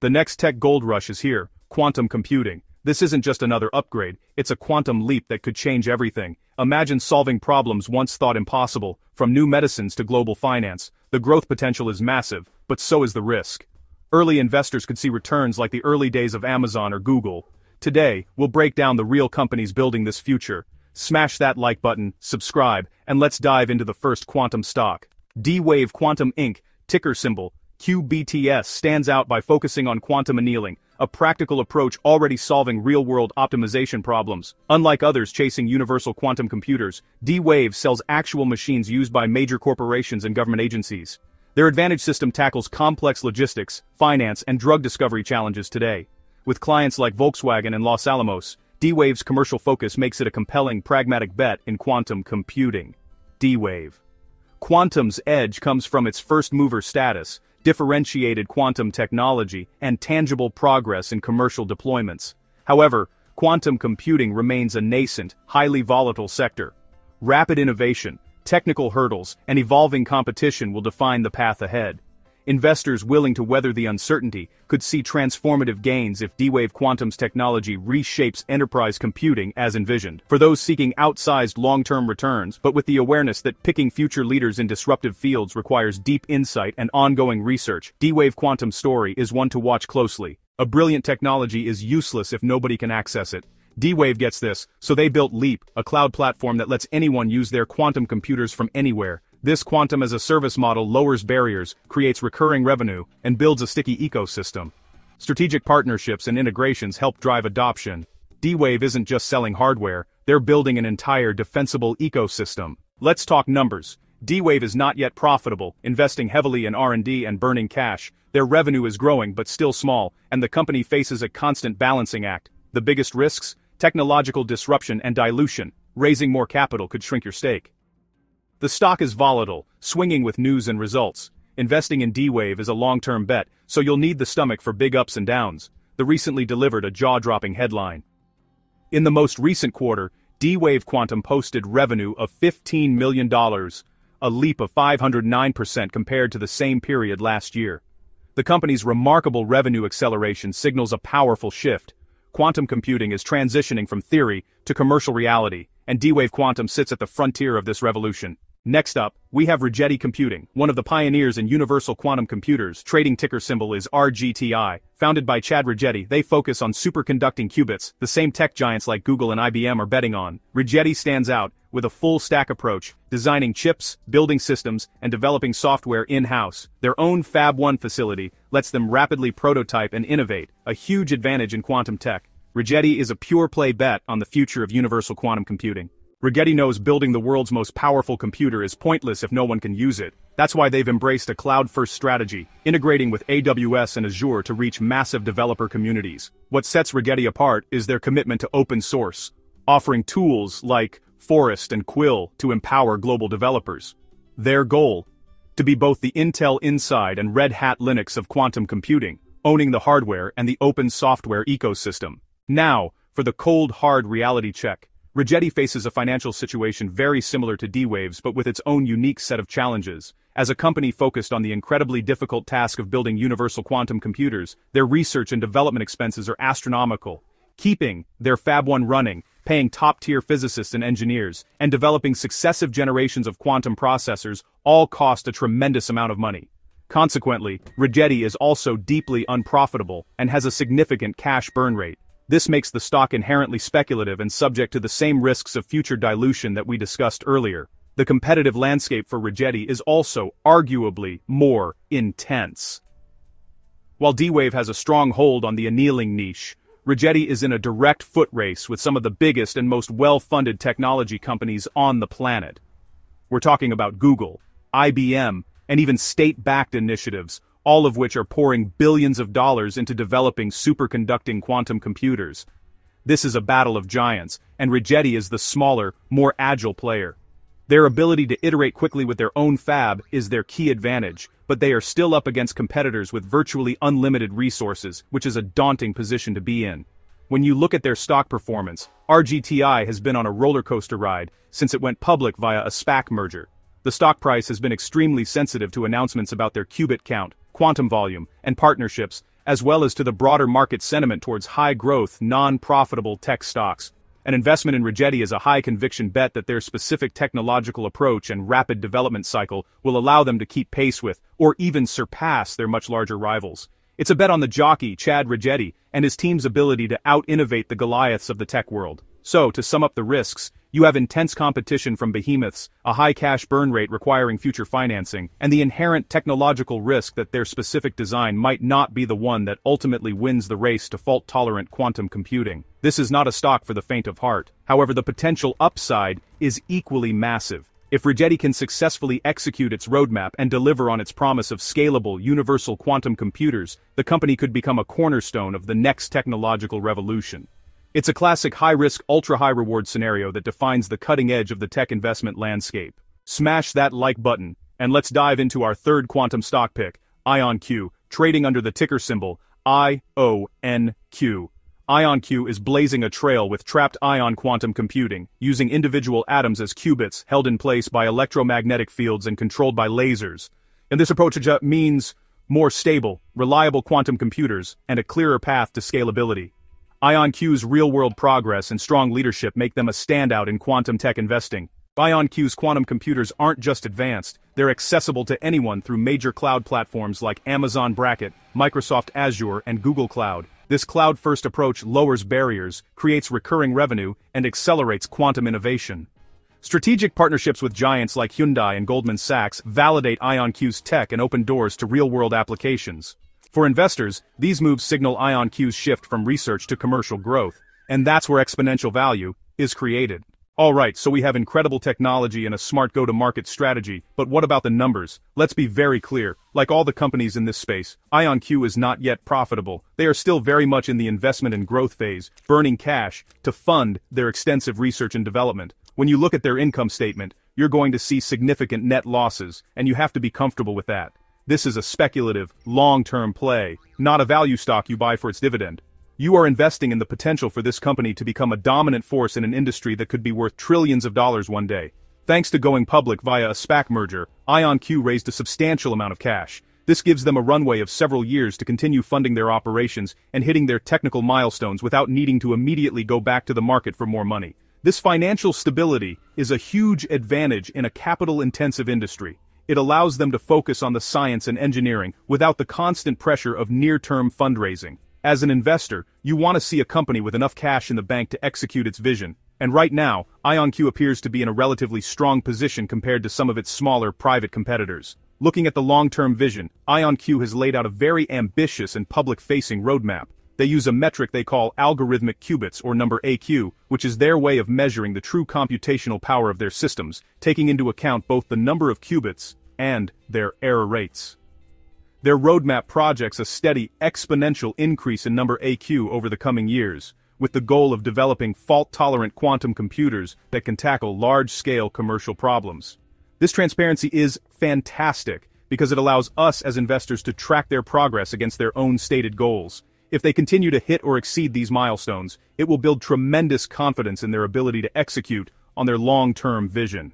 The next tech gold rush is here, quantum computing. This isn't just another upgrade, it's a quantum leap that could change everything. Imagine solving problems once thought impossible, from new medicines to global finance. The growth potential is massive, but so is the risk. Early investors could see returns like the early days of Amazon or Google. Today, we'll break down the real companies building this future. Smash that like button, subscribe, and let's dive into the first quantum stock. D-Wave Quantum Inc., ticker symbol, QBTS stands out by focusing on quantum annealing, a practical approach already solving real-world optimization problems. Unlike others chasing universal quantum computers, D-Wave sells actual machines used by major corporations and government agencies. Their advantage system tackles complex logistics, finance, and drug discovery challenges today. With clients like Volkswagen and Los Alamos, D-Wave's commercial focus makes it a compelling pragmatic bet in quantum computing. D-Wave. Quantum's edge comes from its first-mover status, differentiated quantum technology, and tangible progress in commercial deployments. However, quantum computing remains a nascent, highly volatile sector. Rapid innovation, technical hurdles, and evolving competition will define the path ahead. Investors willing to weather the uncertainty could see transformative gains if D-Wave Quantum's technology reshapes enterprise computing as envisioned. For those seeking outsized long-term returns, but with the awareness that picking future leaders in disruptive fields requires deep insight and ongoing research, D-Wave Quantum's story is one to watch closely. A brilliant technology is useless if nobody can access it. D-Wave gets this, so they built Leap, a cloud platform that lets anyone use their quantum computers from anywhere. This quantum as a service model lowers barriers, creates recurring revenue, and builds a sticky ecosystem. Strategic partnerships and integrations help drive adoption. D-Wave isn't just selling hardware, they're building an entire defensible ecosystem. Let's talk numbers. D-Wave is not yet profitable, investing heavily in R&D and burning cash. Their revenue is growing but still small, and the company faces a constant balancing act. The biggest risks? Technological disruption and dilution. Raising more capital could shrink your stake. The stock is volatile, swinging with news and results. Investing in D-Wave is a long-term bet, so you'll need the stomach for big ups and downs. The recently delivered a jaw-dropping headline. In the most recent quarter, D-Wave Quantum posted revenue of $15 million, a leap of 509% compared to the same period last year. The company's remarkable revenue acceleration signals a powerful shift. Quantum computing is transitioning from theory to commercial reality, and D-Wave Quantum sits at the frontier of this revolution. Next up, we have Rigetti Computing, one of the pioneers in universal quantum computers, trading ticker symbol is RGTI. Founded by Chad Rigetti, they focus on superconducting qubits, the same tech giants like Google and IBM are betting on. Rigetti stands out, with a full stack approach, designing chips, building systems, and developing software in-house. Their own Fab 1 facility lets them rapidly prototype and innovate, a huge advantage in quantum tech. Rigetti is a pure-play bet on the future of universal quantum computing. Rigetti knows building the world's most powerful computer is pointless if no one can use it. That's why they've embraced a cloud-first strategy, integrating with AWS and Azure to reach massive developer communities. What sets Rigetti apart is their commitment to open source, offering tools like Forest and Quil to empower global developers. Their goal? To be both the Intel Inside and Red Hat Linux of quantum computing, owning the hardware and the open software ecosystem. Now, for the cold hard reality check. Rigetti faces a financial situation very similar to D-Wave's but with its own unique set of challenges. As a company focused on the incredibly difficult task of building universal quantum computers, their research and development expenses are astronomical. Keeping their Fab 1 running, paying top-tier physicists and engineers, and developing successive generations of quantum processors all cost a tremendous amount of money. Consequently, Rigetti is also deeply unprofitable and has a significant cash burn rate. This makes the stock inherently speculative and subject to the same risks of future dilution that we discussed earlier. The competitive landscape for Rigetti is also, arguably, more intense. While D-Wave has a strong hold on the annealing niche, Rigetti is in a direct foot race with some of the biggest and most well-funded technology companies on the planet. We're talking about Google, IBM, and even state-backed initiatives, all of which are pouring billions of dollars into developing superconducting quantum computers. This is a battle of giants, and Rigetti is the smaller, more agile player. Their ability to iterate quickly with their own fab is their key advantage, but they are still up against competitors with virtually unlimited resources, which is a daunting position to be in. When you look at their stock performance, RGTI has been on a roller coaster ride since it went public via a SPAC merger. The stock price has been extremely sensitive to announcements about their qubit count, quantum volume, and partnerships, as well as to the broader market sentiment towards high-growth, non-profitable tech stocks. An investment in Rigetti is a high-conviction bet that their specific technological approach and rapid development cycle will allow them to keep pace with, or even surpass their much larger rivals. It's a bet on the jockey, Chad Rigetti, and his team's ability to out-innovate the Goliaths of the tech world. So, to sum up the risks, you have intense competition from behemoths, a high cash burn rate requiring future financing, and the inherent technological risk that their specific design might not be the one that ultimately wins the race to fault-tolerant quantum computing. This is not a stock for the faint of heart. However, the potential upside is equally massive. If Rigetti can successfully execute its roadmap and deliver on its promise of scalable, universal quantum computers, the company could become a cornerstone of the next technological revolution. It's a classic high-risk, ultra-high reward scenario that defines the cutting edge of the tech investment landscape. Smash that like button, and let's dive into our third quantum stock pick, IonQ, trading under the ticker symbol IONQ. IonQ is blazing a trail with trapped ion quantum computing, using individual atoms as qubits held in place by electromagnetic fields and controlled by lasers. And this approach means more stable, reliable quantum computers, and a clearer path to scalability. IonQ's real-world progress and strong leadership make them a standout in quantum tech investing. IonQ's quantum computers aren't just advanced, they're accessible to anyone through major cloud platforms like Amazon Braket, Microsoft Azure, and Google Cloud. This cloud-first approach lowers barriers, creates recurring revenue, and accelerates quantum innovation. Strategic partnerships with giants like Hyundai and Goldman Sachs validate IonQ's tech and open doors to real-world applications. For investors, these moves signal IonQ's shift from research to commercial growth, and that's where exponential value is created. Alright, so we have incredible technology and a smart go-to-market strategy, but what about the numbers? Let's be very clear, like all the companies in this space, IonQ is not yet profitable. They are still very much in the investment and growth phase, burning cash to fund their extensive research and development. When you look at their income statement, you're going to see significant net losses, and you have to be comfortable with that. This is a speculative, long-term play, not a value stock you buy for its dividend. You are investing in the potential for this company to become a dominant force in an industry that could be worth trillions of dollars one day. Thanks to going public via a SPAC merger, IonQ raised a substantial amount of cash. This gives them a runway of several years to continue funding their operations and hitting their technical milestones without needing to immediately go back to the market for more money. This financial stability is a huge advantage in a capital-intensive industry. It allows them to focus on the science and engineering without the constant pressure of near-term fundraising. As an investor, you want to see a company with enough cash in the bank to execute its vision. And right now, IonQ appears to be in a relatively strong position compared to some of its smaller private competitors. Looking at the long-term vision, IonQ has laid out a very ambitious and public-facing roadmap. They use a metric they call algorithmic qubits or number AQ, which is their way of measuring the true computational power of their systems, taking into account both the number of qubits and their error rates. Their roadmap projects a steady, exponential increase in number AQ over the coming years, with the goal of developing fault-tolerant quantum computers that can tackle large-scale commercial problems. This transparency is fantastic because it allows us as investors to track their progress against their own stated goals, if they continue to hit or exceed these milestones, it will build tremendous confidence in their ability to execute on their long-term vision.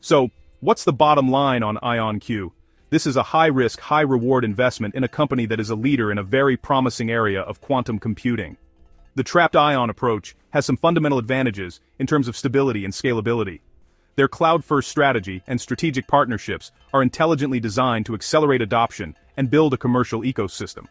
So, what's the bottom line on IonQ? This is a high-risk, high-reward investment in a company that is a leader in a very promising area of quantum computing. The trapped ion approach has some fundamental advantages in terms of stability and scalability. Their cloud-first strategy and strategic partnerships are intelligently designed to accelerate adoption and build a commercial ecosystem.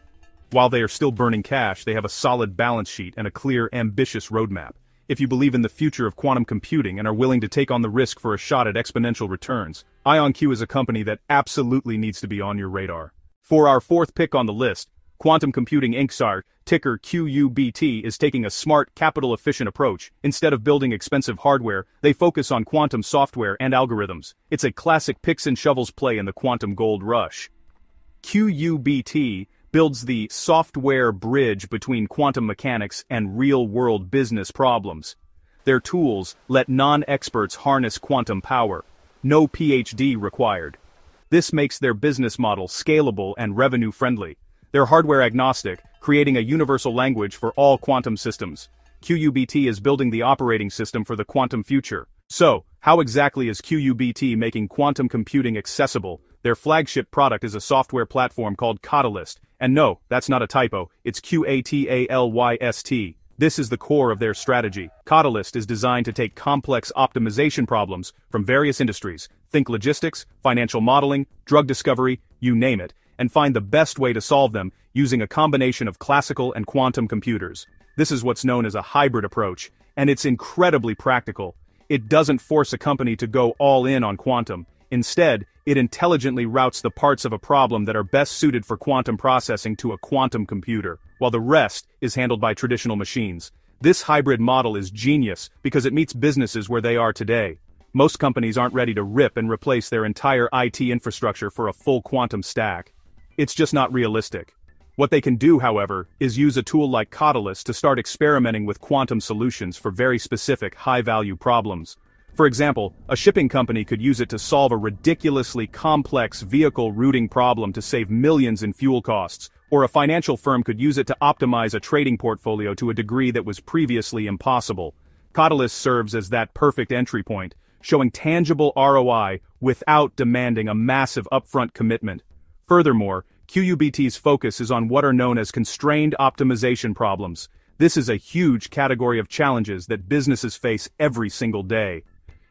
While they are still burning cash, they have a solid balance sheet and a clear, ambitious roadmap. If you believe in the future of quantum computing and are willing to take on the risk for a shot at exponential returns, IonQ is a company that absolutely needs to be on your radar. For our fourth pick on the list, Quantum Computing Inc. ticker QUBT is taking a smart, capital-efficient approach. Instead of building expensive hardware, they focus on quantum software and algorithms. It's a classic picks and shovels play in the quantum gold rush. QUBT builds the software bridge between quantum mechanics and real-world business problems. Their tools let non-experts harness quantum power. No PhD required. This makes their business model scalable and revenue-friendly. They're hardware agnostic, creating a universal language for all quantum systems. QUBT is building the operating system for the quantum future. So, how exactly is QUBT making quantum computing accessible, Their flagship product is a software platform called Qatalyst, and no, that's not a typo, it's Q-A-T-A-L-Y-S-T. This is the core of their strategy. Qatalyst is designed to take complex optimization problems from various industries, think logistics, financial modeling, drug discovery, you name it, and find the best way to solve them using a combination of classical and quantum computers. This is what's known as a hybrid approach, and it's incredibly practical. It doesn't force a company to go all in on quantum. Instead, it intelligently routes the parts of a problem that are best suited for quantum processing to a quantum computer, while the rest is handled by traditional machines. This hybrid model is genius because it meets businesses where they are today. Most companies aren't ready to rip and replace their entire IT infrastructure for a full quantum stack. It's just not realistic. What they can do, however, is use a tool like Qatalyst to start experimenting with quantum solutions for very specific, high-value problems. For example, a shipping company could use it to solve a ridiculously complex vehicle routing problem to save millions in fuel costs, or a financial firm could use it to optimize a trading portfolio to a degree that was previously impossible. Qatalyst serves as that perfect entry point, showing tangible ROI without demanding a massive upfront commitment. Furthermore, QUBT's focus is on what are known as constrained optimization problems. This is a huge category of challenges that businesses face every single day.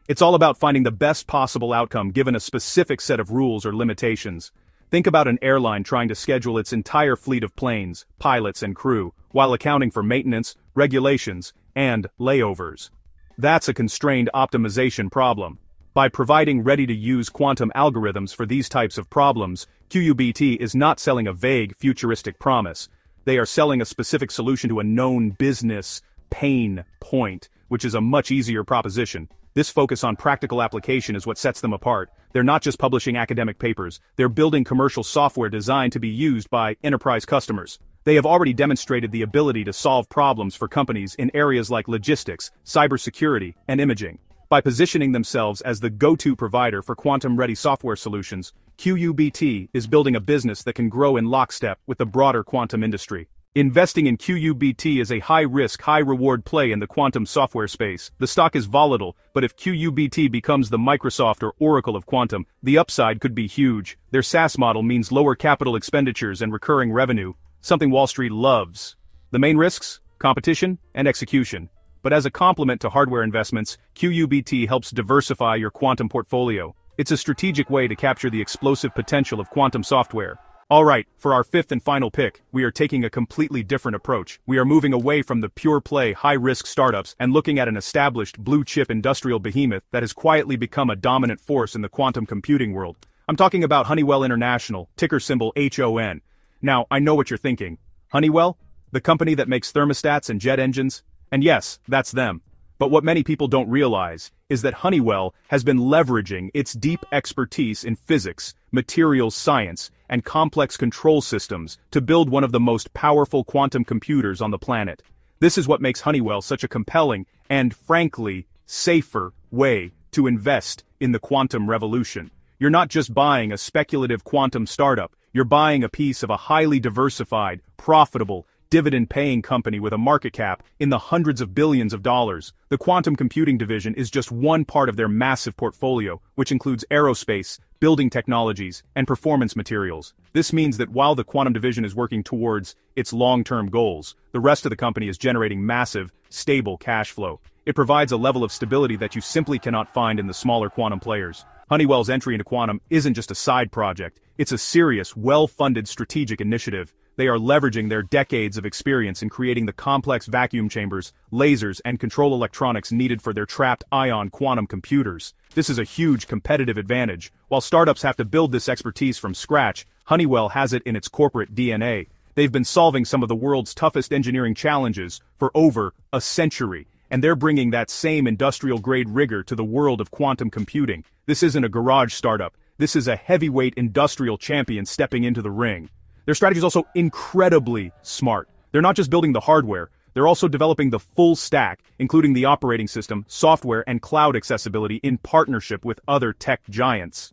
It's all about finding the best possible outcome given a specific set of rules or limitations. Think about an airline trying to schedule its entire fleet of planes, pilots and crew, while accounting for maintenance, regulations, and layovers. That's a constrained optimization problem. By providing ready-to-use quantum algorithms for these types of problems, QUBT is not selling a vague, futuristic promise. They are selling a specific solution to a known business pain point, which is a much easier proposition. This focus on practical application is what sets them apart. They're not just publishing academic papers, they're building commercial software designed to be used by enterprise customers. They have already demonstrated the ability to solve problems for companies in areas like logistics, cybersecurity, and imaging. By positioning themselves as the go-to provider for quantum-ready software solutions, QUBT is building a business that can grow in lockstep with the broader quantum industry. Investing in QUBT is a high-risk, high-reward play in the quantum software space. The stock is volatile, but if QUBT becomes the Microsoft or Oracle of quantum, the upside could be huge. Their SaaS model means lower capital expenditures and recurring revenue, something Wall Street loves. The main risks? Competition and execution but as a complement to hardware investments, QUBT helps diversify your quantum portfolio. It's a strategic way to capture the explosive potential of quantum software. Alright, for our fifth and final pick, we are taking a completely different approach. We are moving away from the pure-play, high-risk startups and looking at an established blue-chip industrial behemoth that has quietly become a dominant force in the quantum computing world. I'm talking about Honeywell International, ticker symbol HON. Now, I know what you're thinking. Honeywell? The company that makes thermostats and jet engines? And yes, that's them. But what many people don't realize is that Honeywell has been leveraging its deep expertise in physics, materials science, and complex control systems to build one of the most powerful quantum computers on the planet. This is what makes Honeywell such a compelling and, frankly, safer way to invest in the quantum revolution. You're not just buying a speculative quantum startup, you're buying a piece of a highly diversified, profitable, dividend-paying company with a market cap in the hundreds of billions of dollars. The quantum computing division is just one part of their massive portfolio, which includes aerospace, building technologies, and performance materials. This means that while the quantum division is working towards its long-term goals, the rest of the company is generating massive, stable cash flow. It provides a level of stability that you simply cannot find in the smaller quantum players. Honeywell's entry into quantum isn't just a side project, it's a serious, well-funded strategic initiative they are leveraging their decades of experience in creating the complex vacuum chambers, lasers, and control electronics needed for their trapped ion quantum computers. This is a huge competitive advantage. While startups have to build this expertise from scratch, Honeywell has it in its corporate DNA. They've been solving some of the world's toughest engineering challenges for over a century, and they're bringing that same industrial-grade rigor to the world of quantum computing. This isn't a garage startup. This is a heavyweight industrial champion stepping into the ring. Their strategy is also incredibly smart. They're not just building the hardware, they're also developing the full stack, including the operating system, software, and cloud accessibility in partnership with other tech giants.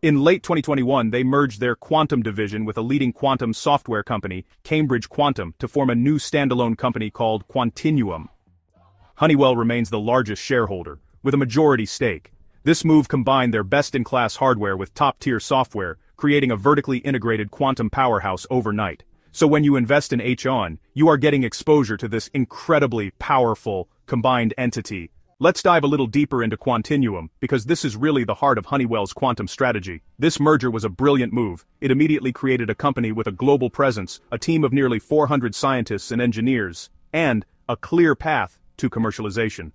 In late 2021, they merged their quantum division with a leading quantum software company, Cambridge Quantum, to form a new standalone company called Quantinuum. Honeywell remains the largest shareholder, with a majority stake. This move combined their best-in-class hardware with top-tier software, creating a vertically integrated quantum powerhouse overnight. So when you invest in HON, you are getting exposure to this incredibly powerful, combined entity. Let's dive a little deeper into Quantinuum, because this is really the heart of Honeywell's quantum strategy. This merger was a brilliant move. It immediately created a company with a global presence, a team of nearly 400 scientists and engineers, and a clear path to commercialization.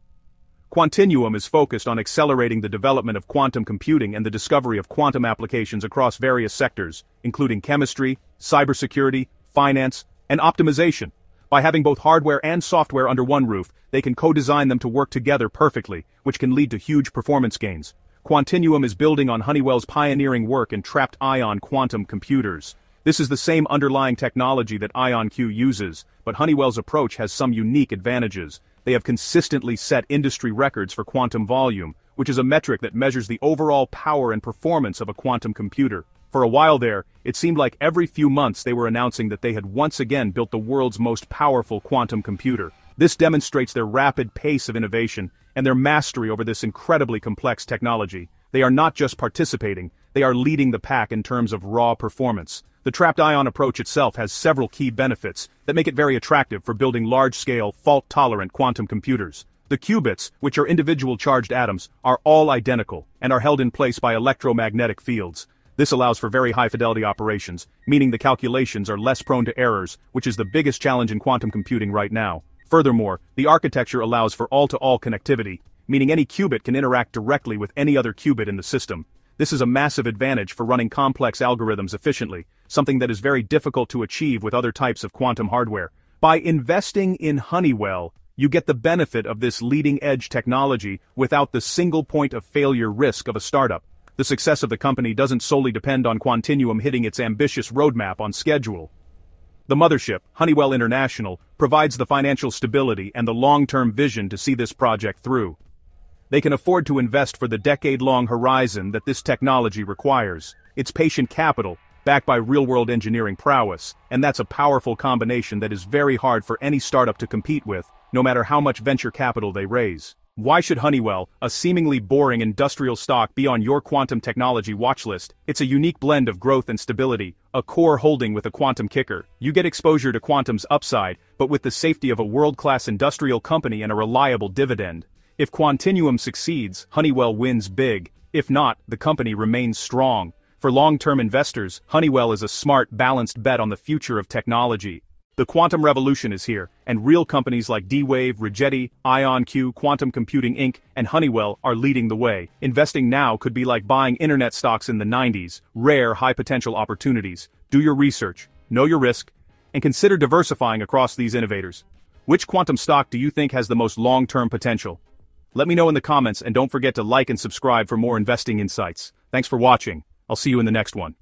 Quantinuum is focused on accelerating the development of quantum computing and the discovery of quantum applications across various sectors, including chemistry, cybersecurity, finance, and optimization. By having both hardware and software under one roof, they can co-design them to work together perfectly, which can lead to huge performance gains. Quantinuum is building on Honeywell's pioneering work in trapped ion quantum computers. This is the same underlying technology that IonQ uses, but Honeywell's approach has some unique advantages they have consistently set industry records for quantum volume, which is a metric that measures the overall power and performance of a quantum computer. For a while there, it seemed like every few months they were announcing that they had once again built the world's most powerful quantum computer. This demonstrates their rapid pace of innovation and their mastery over this incredibly complex technology. They are not just participating, they are leading the pack in terms of raw performance. The trapped ion approach itself has several key benefits that make it very attractive for building large-scale, fault-tolerant quantum computers. The qubits, which are individual charged atoms, are all identical and are held in place by electromagnetic fields. This allows for very high-fidelity operations, meaning the calculations are less prone to errors, which is the biggest challenge in quantum computing right now. Furthermore, the architecture allows for all-to-all -all connectivity, meaning any qubit can interact directly with any other qubit in the system. This is a massive advantage for running complex algorithms efficiently, something that is very difficult to achieve with other types of quantum hardware. By investing in Honeywell, you get the benefit of this leading-edge technology without the single point of failure risk of a startup. The success of the company doesn't solely depend on Quantinuum hitting its ambitious roadmap on schedule. The mothership, Honeywell International, provides the financial stability and the long-term vision to see this project through. They can afford to invest for the decade-long horizon that this technology requires. It's patient capital, backed by real-world engineering prowess, and that's a powerful combination that is very hard for any startup to compete with, no matter how much venture capital they raise. Why should Honeywell, a seemingly boring industrial stock be on your quantum technology watchlist? It's a unique blend of growth and stability, a core holding with a quantum kicker. You get exposure to quantum's upside, but with the safety of a world-class industrial company and a reliable dividend. If Quantinuum succeeds, Honeywell wins big. If not, the company remains strong. For long-term investors, Honeywell is a smart, balanced bet on the future of technology. The quantum revolution is here, and real companies like D-Wave, Rigetti, IonQ, Quantum Computing Inc., and Honeywell are leading the way. Investing now could be like buying internet stocks in the 90s, rare high-potential opportunities. Do your research, know your risk, and consider diversifying across these innovators. Which quantum stock do you think has the most long-term potential? Let me know in the comments and don't forget to like and subscribe for more investing insights. Thanks for watching. I'll see you in the next one.